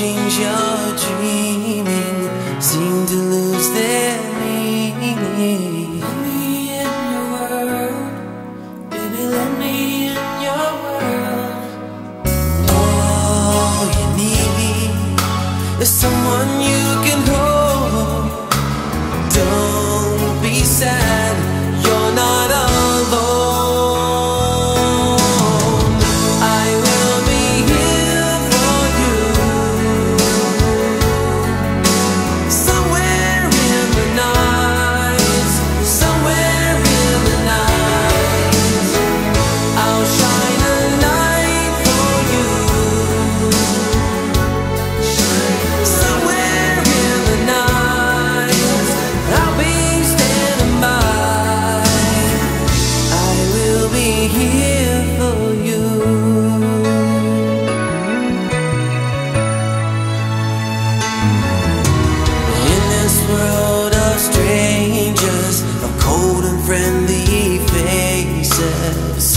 dreams you're dreaming seem to lose their meaning. Let me in your world, baby. Let me in your world. All you need is someone you can